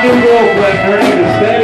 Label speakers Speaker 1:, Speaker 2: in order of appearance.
Speaker 1: Who's my new girlfriend? Her name is